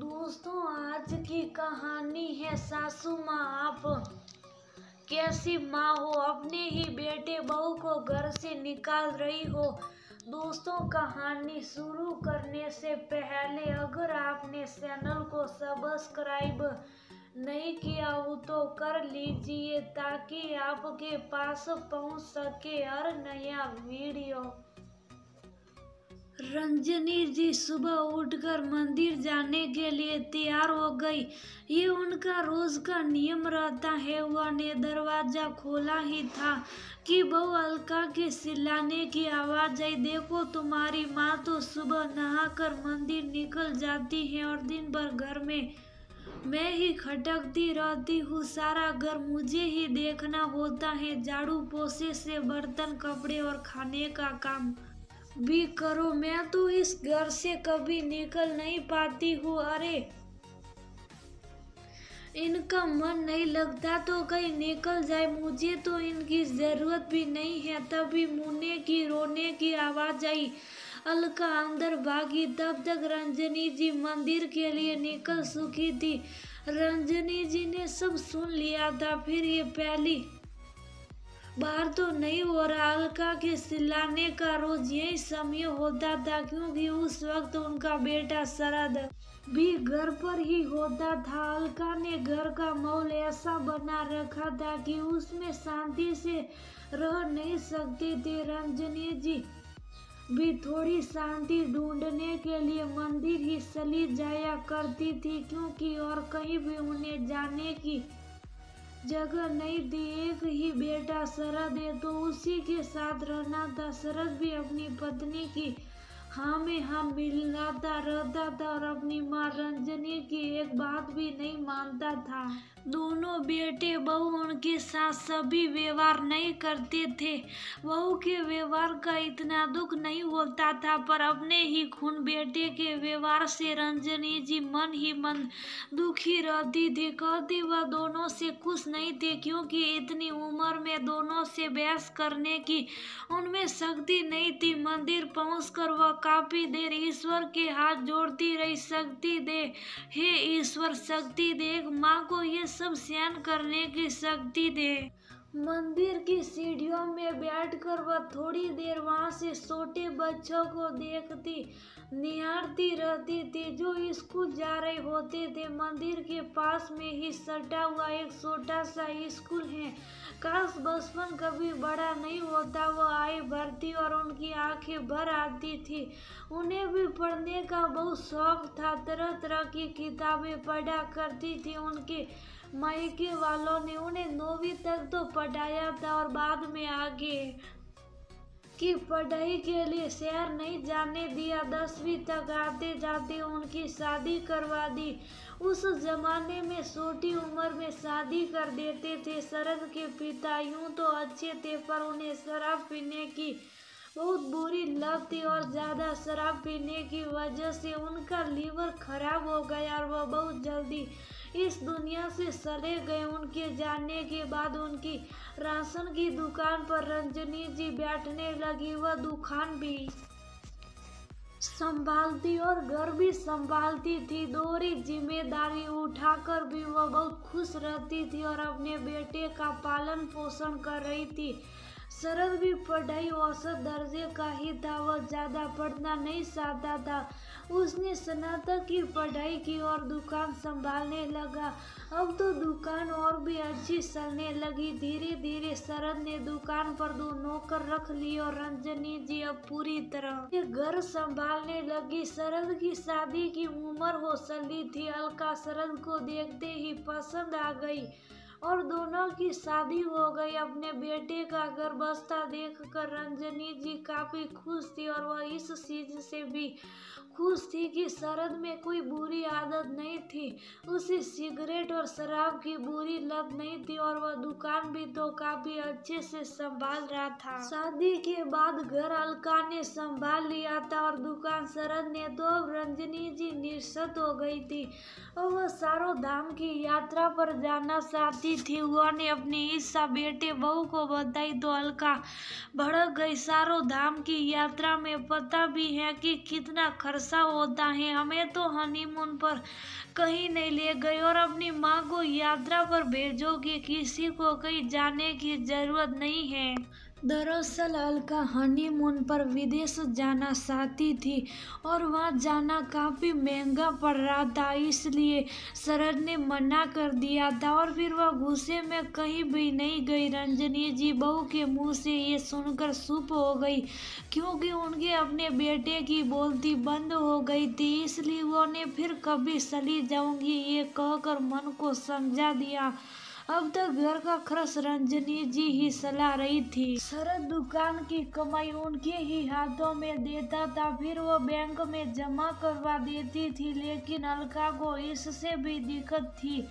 दोस्तों, आज की कहानी है सासू माँ आप। कैसी माँ हो? अपने ही बेटे बहू को घर से निकाल रही हो। दोस्तों, कहानी शुरू करने से पहले अगर आपने चैनल को सब्सक्राइब नहीं किया हो तो कर लीजिए ताकि आपके पास पहुँच सके हर नया वीडियो। रंजनी जी सुबह उठकर मंदिर जाने के लिए तैयार हो गई। ये उनका रोज का नियम रहता है। वह ने दरवाज़ा खोला ही था कि बहु अलका के सिलाने की आवाज़ आई, देखो, तुम्हारी माँ तो सुबह नहाकर मंदिर निकल जाती है और दिन भर घर में मैं ही खटकती रहती हूँ। सारा घर मुझे ही देखना होता है। झाड़ू पोसे से बर्तन, कपड़े और खाने का काम भी करो, मैं तो इस घर से कभी निकल नहीं पाती हूँ। अरे, इनका मन नहीं लगता तो कहीं निकल जाए। मुझे तो इनकी ज़रूरत भी नहीं है। तभी मुन्ने की, रोने की आवाज़ आई। अलका अंदर भागी, तब तक रंजनी जी मंदिर के लिए निकल चुकी थी। रंजनी जी ने सब सुन लिया था, फिर ये पहली बाहर तो नहीं हो रहा। अलका के सिलाने का रोज यही समय होता था, क्योंकि उस वक्त उनका बेटा शरद भी घर पर ही होता था। अलका ने घर का माहौल ऐसा बना रखा था कि उसमें शांति से रह नहीं सकते थे। रंजनी जी भी थोड़ी शांति ढूँढने के लिए मंदिर ही चली जाया करती थी, क्योंकि और कहीं भी उन्हें जाने की जगह नहीं थी एक ही बेटा शरद है तो उसी के साथ रहना। था शरद भी अपनी पत्नी की हाँ में हाँ मिलाता रहता था और अपनी माँ रंजनी की एक बात भी नहीं मानता था। दोनों बेटे बहू उनके साथ सभी व्यवहार नहीं करते थे। बहू के व्यवहार का इतना दुख नहीं होता था, पर अपने ही खून बेटे के व्यवहार से रंजनी जी मन ही मन दुखी रहती थी। कहती वह दोनों से खुश नहीं थे, क्योंकि इतनी उम्र में दोनों से बहस करने की उनमें शक्ति नहीं थी। मंदिर पहुंचकर वह काफ़ी देर ईश्वर के हाथ जोड़ती रही, शक्ति दे, हे ईश्वर, शक्ति दे माँ को ये सब सहन करने की शक्ति दे। मंदिर की सीढ़ियों में बैठकर वह थोड़ी देर वहाँ से छोटे बच्चों को देखती, निहारती रहती थी। जो स्कूल जा रहे होते थे, मंदिर के पास में ही सटा हुआ एक छोटा सा स्कूल है। काश बचपन कभी बड़ा नहीं होता, वो आए भरती और उनकी आँखें भर आती थी। उन्हें भी पढ़ने का बहुत शौक था। तरह तरह की किताबें पढ़ा करती थी उनके मायके वालों ने उन्हें नौवीं तक तो पढ़ाया था और बाद में आगे की पढ़ाई के लिए शहर नहीं जाने दिया, दसवीं तक आते जाते उनकी शादी करवा दी। उस जमाने में छोटी उम्र में शादी कर देते थे। शरद के पिता यूँ तो अच्छे थे, पर उन्हें शराब पीने की बहुत बुरी लत थी और ज़्यादा शराब पीने की वजह से उनका लीवर खराब हो गया और वह बहुत जल्दी इस दुनिया से चले गए उनके जाने के बाद उनकी राशन की दुकान पर रंजनी जी बैठने लगी। वह दुकान भी संभालती और घर भी संभालती थी। दोहरी ज़िम्मेदारी उठाकर भी वह बहुत खुश रहती थी और अपने बेटे का पालन पोषण कर रही थी। शरद भी पढ़ाई औसत दर्जे का ही था वह ज़्यादा पढ़ना नहीं चाहता था। उसने स्नातक की पढ़ाई की और दुकान संभालने लगा। अब तो दुकान और भी अच्छी चलने लगी। धीरे धीरे शरद ने दुकान पर दो नौकर रख ली और रंजनी जी अब पूरी तरह घर संभालने लगी। शरद की शादी की उम्र हो चली थी। अलका शरद को देखते ही पसंद आ गई। और दोनों की शादी हो गई। अपने बेटे का बसता देखकर रंजनी जी काफ़ी खुश थी और वह इस चीज़ से भी खुश थी कि शरद में कोई बुरी आदत नहीं थी। उसे सिगरेट और शराब की बुरी लत नहीं थी और वह दुकान भी तो काफ़ी अच्छे से संभाल रहा था। शादी के बाद घर अलका ने संभाल लिया था और दुकान शरद ने तो रंजनी जी निश्चित हो गई थी। और वह सारो धाम की यात्रा पर जाना चाहती थी। उन्होंने अपनी ईसा बेटे बहू को बताई तो अलका भड़क गई। सारो धाम की यात्रा में पता भी है कि कितना खर्चा होता है। हमें तो हनीमून पर कहीं नहीं ले गए और अपनी माँ को यात्रा पर भेजोगे। किसी को कहीं जाने की ज़रूरत नहीं है। दरअसल अलका हनीमून पर विदेश जाना चाहती थी और वहाँ जाना काफ़ी महँगा पड़ रहा था, इसलिए शरद ने मना कर दिया था और फिर वह गुस्से में कहीं भी नहीं गई। रंजनी जी बहू के मुँह से ये सुनकर सुप हो गई, क्योंकि उनके अपने बेटे की बोलती बंद हो गई थी, इसलिए उन्होंने फिर कभी चली जाऊँगी, ये कहकर मन को समझा दिया। अब तक घर का खर्च रंजनी जी ही चला रही थी। शरद दुकान की कमाई उनके ही हाथों में देता था, फिर वो बैंक में जमा करवा देती थी, लेकिन अलका को इससे भी दिक्कत थी।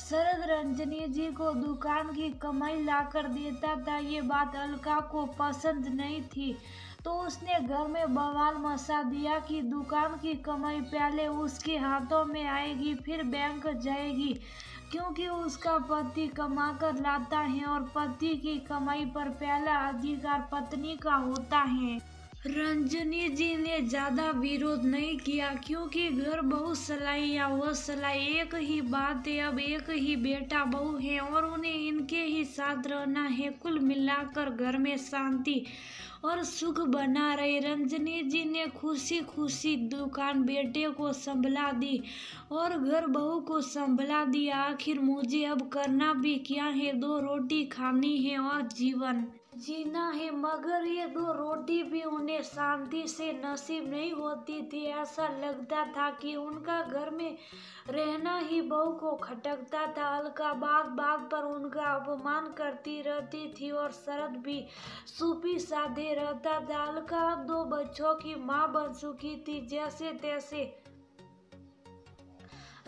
शरद रंजनी जी को दुकान की कमाई लाकर देता था, ये बात अलका को पसंद नहीं थी। तो उसने घर में बवाल मचा दिया कि दुकान की कमाई पहले उसके हाथों में आएगी, फिर बैंक जाएगी। क्योंकि उसका पति कमाकर लाता है और पति की कमाई पर पहला अधिकार पत्नी का होता है। रंजनी जी ने ज़्यादा विरोध नहीं किया क्योंकि घर बहुत सलाई या वो सलाई एक ही बात है, अब एक ही बेटा बहू है और उन्हें इनके ही साथ रहना है, कुल मिलाकर घर में शांति और सुख बना रही। रंजनी जी ने खुशी खुशी दुकान बेटे को संभला दी और घर बहू को संभला दिया। आखिर मुझे अब करना भी क्या है? दो रोटी खानी है और जीवन। जीना है, मगर ये दो रोटी भी उन्हें शांति से नसीब नहीं होती थी। ऐसा लगता था कि उनका घर में रहना ही बहू को खटकता था। अलका बात बात पर उनका अपमान करती रहती थी और शरद भी सूपी साधे रहता था। अलका दो बच्चों की माँ बन चुकी थी। जैसे तैसे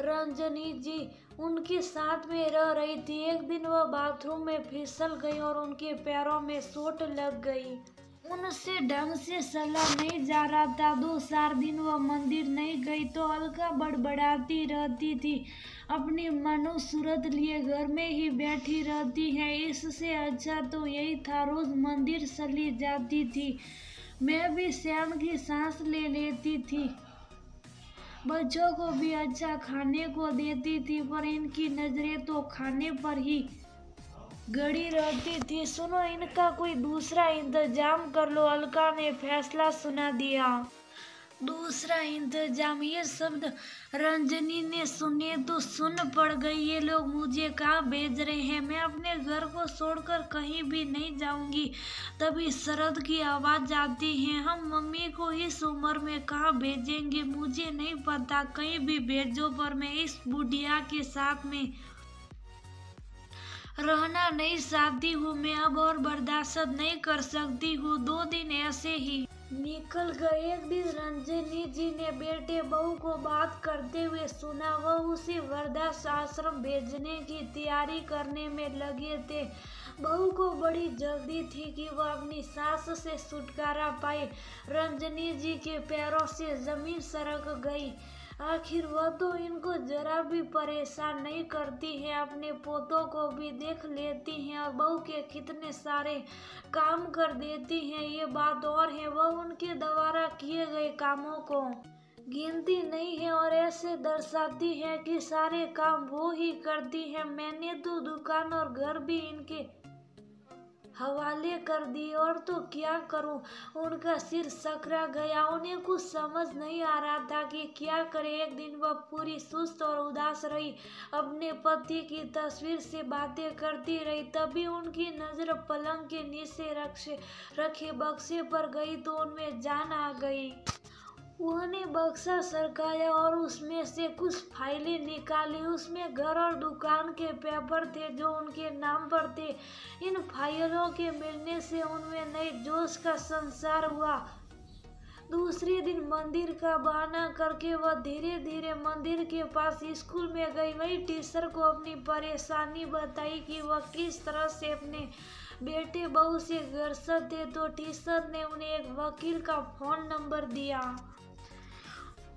रंजनी जी उनके साथ में रह रही थी। एक दिन वह बाथरूम में फिसल गई और उनके पैरों में चोट लग गई। उनसे ढंग से सलाह नहीं जा रहा था। दो चार दिन वह मंदिर नहीं गई तो अलका बड़बड़ाती रहती थी। अपनी मनो सूरत लिए घर में ही बैठी रहती है। इससे अच्छा तो यही था, रोज मंदिर चली जाती थी। मैं भी श्याम की सांस ले लेती थी। बच्चों को भी अच्छा खाने को देती थी, पर इनकी नज़रें तो खाने पर ही गड़ी रहती थी। सुनो, इनका कोई दूसरा इंतज़ाम कर लो। अलका ने फैसला सुना दिया। दूसरा इंतज़ाम ये शब्द रंजनी ने सुने तो सुन पड़ गई। ये लोग मुझे कहाँ भेज रहे हैं? मैं अपने घर को छोड़कर कहीं भी नहीं जाऊँगी। तभी शरद की आवाज़ आती है, हम मम्मी को इस उम्र में कहाँ भेजेंगे? मुझे नहीं पता। कहीं भी भेजो, पर मैं इस बुढ़िया के साथ में रहना नहीं चाहती हूँ। मैं अब और बर्दाश्त नहीं कर सकती हूँ। दो दिन ऐसे ही निकल गए एक दिन रंजनी जी ने बेटे बहू को बात करते हुए सुना। वह उसे वृद्धाश्रम आश्रम भेजने की तैयारी करने में लगे थे। बहू को बड़ी जल्दी थी कि वह अपनी सास से छुटकारा पाए। रंजनी जी के पैरों से ज़मीन सरक गई। आखिर वह तो इनको जरा भी परेशान नहीं करती है, अपने पोतों को भी देख लेती हैं और बहू के कितने सारे काम कर देती हैं। ये बात और है, वह उनके द्वारा किए गए कामों को गिनती नहीं है और ऐसे दर्शाती है कि सारे काम वो ही करती है। मैंने तो दुकान और घर भी इनके हवाले कर दिए, और तो क्या करूँ? उनका सिर सकरा गया। उन्हें कुछ समझ नहीं आ रहा था कि क्या करें। एक दिन वह पूरी सुस्त और उदास रही। अपने पति की तस्वीर से बातें करती रही। तभी उनकी नज़र पलंग के नीचे रखे रखे बक्से पर गई तो उनमें जान आ गई। उन्होंने बक्सा सरकाया और उसमें से कुछ फाइलें निकाली। उसमें घर और दुकान के पेपर थे जो उनके नाम पर थे। इन फाइलों के मिलने से उनमें नए जोश का संसार हुआ। दूसरे दिन मंदिर का बहाना करके वह धीरे धीरे मंदिर के पास स्कूल में गई। वही टीचर को अपनी परेशानी बताई कि वह किस तरह से अपने बेटे बहू से ग्रस्त थे तो टीचर ने उन्हें एक वकील का फ़ोन नंबर दिया।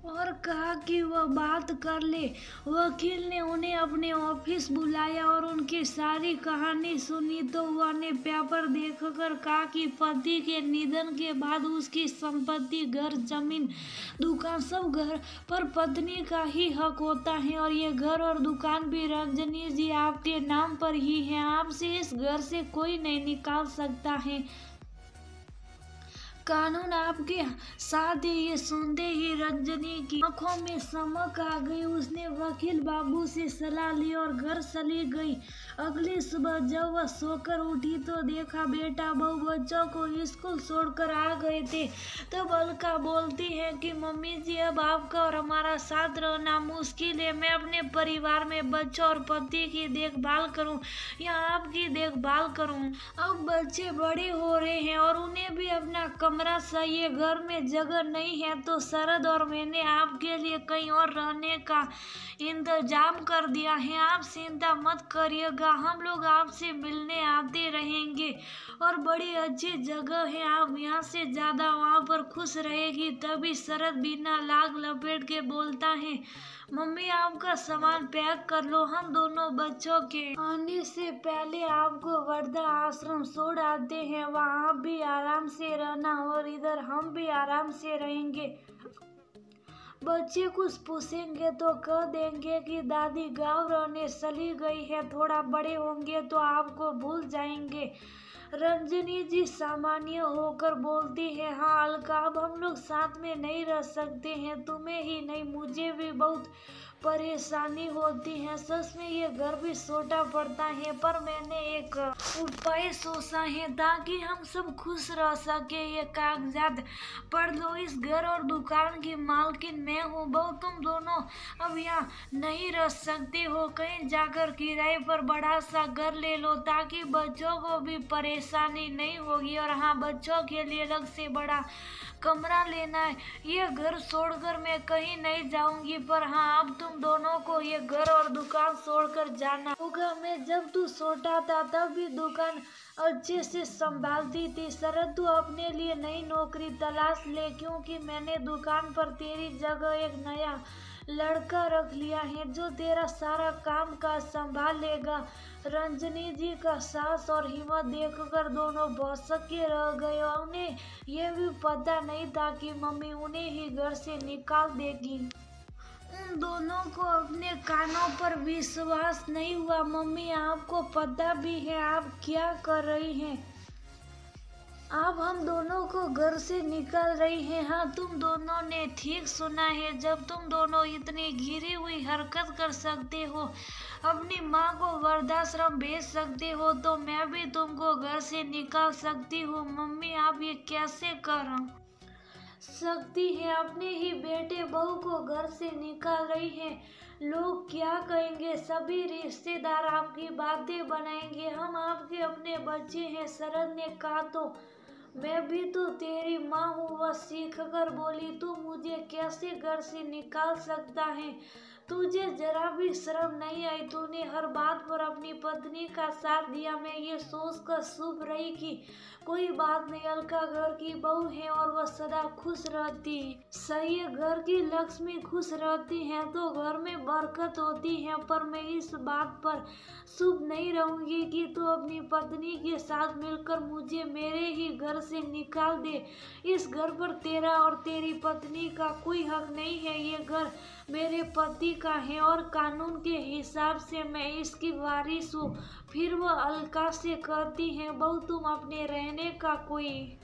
और कहा कि वह बात कर ले। वकील ने उन्हें अपने ऑफ़िस बुलाया और उनकी सारी कहानी सुनी। तो वह ने पेपर देखकर कहा कि पति के निधन के बाद उसकी संपत्ति, घर, ज़मीन, दुकान सब घर पर पत्नी का ही हक होता है और ये घर और दुकान भी रंजनी जी आपके नाम पर ही है। आपसे इस घर से कोई नहीं निकाल सकता है। कानून आपके साथ ये सुनते ही रंजनी की आँखों में समक आ गई। उसने वकील बाबू से सलाह ली और घर चली गई। अगली सुबह जब वह सोकर उठी तो देखा बेटा बहु बच्चों को स्कूल छोड़कर आ गए थे। तब अलका बोलती है कि, मम्मी जी, अब आपका और हमारा साथ रहना मुश्किल है। मैं अपने परिवार में बच्चों और पति की देखभाल करूँ, या आपकी देखभाल करूँ? अब बच्चे बड़े हो रहे हैं और उन्हें भी अपना कम कमरा चाहिए घर में जगह नहीं है तो शरद और मैंने आपके लिए कहीं और रहने का इंतज़ाम कर दिया है। आप चिंता मत करिएगा, हम लोग आपसे मिलने आते रहेंगे और बड़ी अच्छी जगह है। आप यहाँ से ज़्यादा वहाँ पर खुश रहेगी, तभी शरद बिना लाग लपेट के बोलता है मम्मी, आपका सामान पैक कर लो। हम दोनों बच्चों के आने से पहले आपको वर्धा आश्रम छोड़ आते हैं। वहाँ भी आराम से रहना और इधर हम भी आराम से रहेंगे। बच्चे कुछ पूछेंगे तो कह देंगे कि दादी, गाँव रहने चली गई है, थोड़ा बड़े होंगे तो आपको भूल जाएँगे। रंजनी जी सामान्य होकर बोलती है हाँ अलका, अब हम लोग साथ में नहीं रह सकते हैं, तुम्हें ही नहीं, मुझे भी बहुत परेशानी होती है। सच में ये घर भी छोटा पड़ता है, पर मैंने एक उपाय सोचा है ताकि हम सब खुश रह सके। ये कागजात पढ़ लो। इस घर और दुकान की मालकिन मैं हूँ। बहु तुम दोनों अब यहाँ नहीं रह सकते हो। कहीं जाकर किराए पर बड़ा सा घर ले लो ताकि बच्चों को भी परेशानी नहीं होगी और हाँ बच्चों के लिए अलग से बड़ा कमरा लेना है। ये घर छोड़कर मैं कहीं नहीं जाऊँगी, पर हाँ अब तुम दोनों को ये घर और दुकान छोड़कर जाना होगा। मैं जब तू छोटा था, तब भी दुकान अच्छे से संभालती थी। शरद, तू अपने लिए नई नौकरी तलाश ले, क्योंकि मैंने दुकान पर तेरी जगह एक नया लड़का रख लिया है, जो तेरा सारा काम काज संभाल लेगा। रंजनी जी का सास और हिम्मत देखकर दोनों भौसक के रह गए। उन्हें यह भी पता नहीं था कि मम्मी उन्हें ही घर से निकाल देगी। उन दोनों को अपने कानों पर विश्वास नहीं हुआ। मम्मी, आपको पता भी है आप क्या कर रही हैं। अब हम दोनों को घर से निकाल रही हैं। हाँ तुम दोनों ने ठीक सुना है, जब तुम दोनों इतनी घिरी हुई हरकत कर सकते हो, अपनी माँ को वृद्धाश्रम भेज सकते हो तो मैं भी तुमको घर से निकाल सकती हूँ। मम्मी, आप ये कैसे कर? सकती है। अपने ही बेटे बहू को घर से निकाल रही है। लोग क्या कहेंगे? सभी रिश्तेदार आपकी बातें बनाएँगे। हम आपके अपने बच्चे हैं, शरद ने कहा तो। मैं भी तो तेरी माँ हूँ वह सीख कर बोली, तू मुझे कैसे घर से निकाल सकता है? तुझे जरा भी शर्म नहीं आई? तूने हर बात पर अपनी पत्नी का साथ दिया। मैं ये सोच कर शुभ रही कि कोई बात नहीं, अलका घर की बहू है और वह सदा खुश रहती है। सही घर की लक्ष्मी खुश रहती है तो घर में बरकत होती है, पर मैं इस बात पर शुभ नहीं रहूँगी कि तू तो अपनी पत्नी के साथ मिलकर मुझे मेरे ही घर से निकाल दे। इस घर पर तेरा और तेरी पत्नी का कोई हक नहीं है। ये घर मेरे पति का है और कानून के हिसाब से मैं इसकी वारिस हूँ। फिर वह अलका से कहती है, बहु, तुम अपने रहने का कोई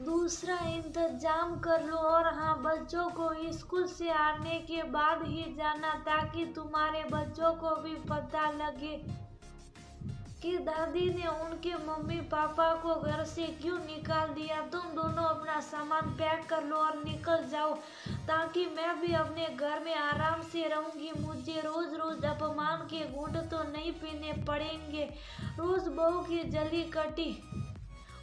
दूसरा इंतज़ाम कर लो और हाँ बच्चों को स्कूल से आने के बाद ही जाना ताकि तुम्हारे बच्चों को भी पता लगे कि दादी ने उनके मम्मी पापा को घर से क्यों निकाल दिया? तुम दोनों अपना सामान पैक कर लो और निकल जाओ, ताकि मैं भी अपने घर में आराम से रहूँगी। मुझे रोज रोज अपमान के घूट तो नहीं पीने पड़ेंगे। रोज बहू की जली कटी।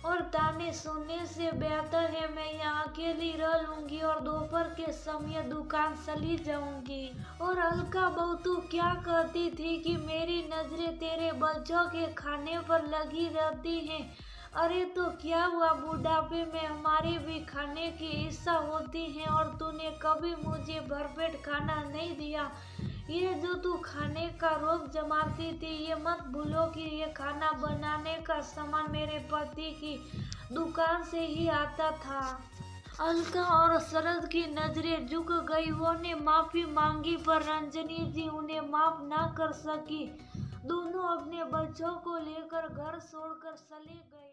और ताने सुनने से बेहतर है मैं यहाँ अकेली रह लूँगी और दोपहर के समय दुकान चली जाऊँगी। और अलका बहू, तू क्या कहती थी कि मेरी नज़रें तेरे बच्चों के खाने पर लगी रहती हैं? अरे तो क्या हुआ बुढ़ापे में हमारे भी खाने की इच्छा होती है और तूने कभी मुझे भरपेट खाना नहीं दिया? ये जो तू खाने का रोग जमाती थी, ये मत भूलो कि ये खाना बनाने का सामान मेरे पति की दुकान से ही आता था। अलका और शरद की नज़रें झुक गई। वो ने माफ़ी मांगी, पर रंजनी जी उन्हें माफ़ ना कर सकी। दोनों अपने बच्चों को लेकर घर छोड़कर चले गए।